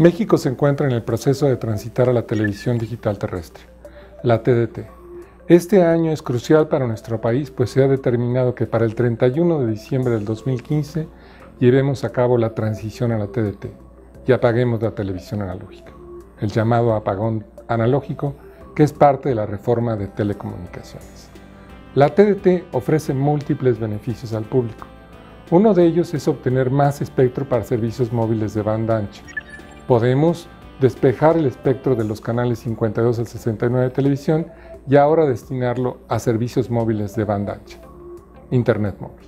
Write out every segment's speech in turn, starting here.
México se encuentra en el proceso de transitar a la televisión digital terrestre, la TDT. Este año es crucial para nuestro país, pues se ha determinado que para el 31 de diciembre del 2015 llevemos a cabo la transición a la TDT y apaguemos la televisión analógica, el llamado apagón analógico, que es parte de la reforma de telecomunicaciones. La TDT ofrece múltiples beneficios al público. Uno de ellos es obtener más espectro para servicios móviles de banda ancha. Podemos despejar el espectro de los canales 52 al 69 de televisión y ahora destinarlo a servicios móviles de banda ancha, Internet móvil.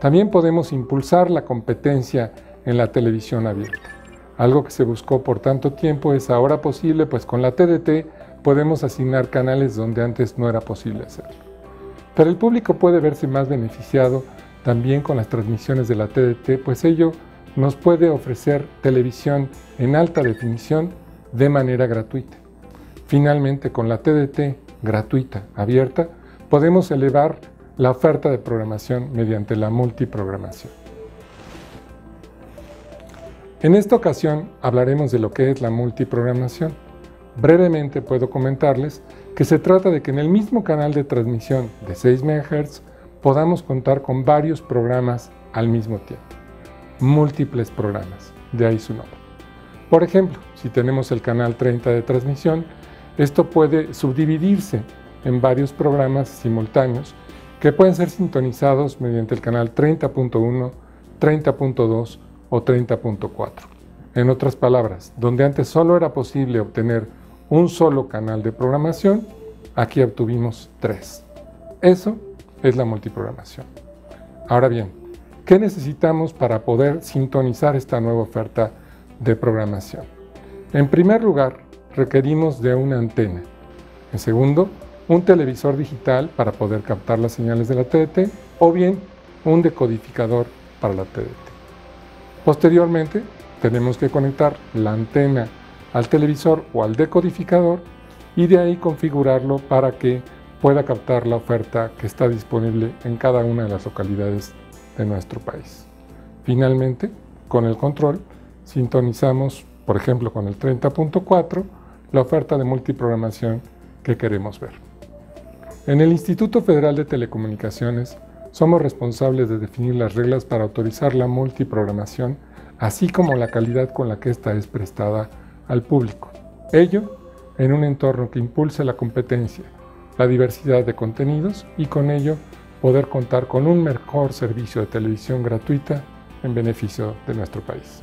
También podemos impulsar la competencia en la televisión abierta. Algo que se buscó por tanto tiempo es ahora posible, pues con la TDT podemos asignar canales donde antes no era posible hacerlo. Pero el público puede verse más beneficiado también con las transmisiones de la TDT, pues ello nos puede ofrecer televisión en alta definición de manera gratuita. Finalmente, con la TDT gratuita, abierta, podemos elevar la oferta de programación mediante la multiprogramación. En esta ocasión hablaremos de lo que es la multiprogramación. Brevemente puedo comentarles que se trata de que en el mismo canal de transmisión de 6 MHz podamos contar con varios programas al mismo tiempo. Múltiples programas, de ahí su nombre. Por ejemplo, si tenemos el canal 30 de transmisión, esto puede subdividirse en varios programas simultáneos que pueden ser sintonizados mediante el canal 30.1, 30.2 o 30.4. En otras palabras, donde antes solo era posible obtener un solo canal de programación, aquí obtuvimos tres. Eso es la multiprogramación. Ahora bien, ¿qué necesitamos para poder sintonizar esta nueva oferta de programación? En primer lugar, requerimos de una antena. En segundo, un televisor digital para poder captar las señales de la TDT o bien un decodificador para la TDT. Posteriormente, tenemos que conectar la antena al televisor o al decodificador y de ahí configurarlo para que pueda captar la oferta que está disponible en cada una de las localidades de nuestro país. Finalmente, con el control, sintonizamos, por ejemplo, con el 30.4, la oferta de multiprogramación que queremos ver. En el Instituto Federal de Telecomunicaciones somos responsables de definir las reglas para autorizar la multiprogramación, así como la calidad con la que ésta es prestada al público. Ello en un entorno que impulse la competencia, la diversidad de contenidos y con ello poder contar con un mejor servicio de televisión gratuita en beneficio de nuestro país.